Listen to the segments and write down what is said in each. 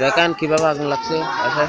দেখেন কীভাবে আগুন লাগছে আচ্ছা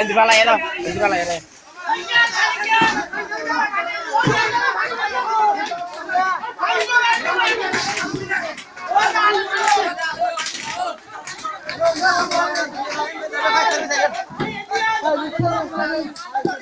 Endivala ya lo, endivala ya lo. ফিল এই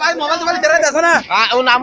ভাই মোবাইল টোবাইল দেখো না ও নাম